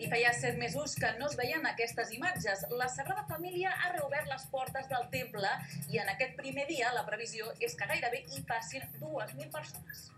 I feia set mesos que no es veien aquestes imatges. La Sagrada Família ha reobert les portes del temple i en aquest primer dia la previsió és que gairebé hi passin 2.000 persones.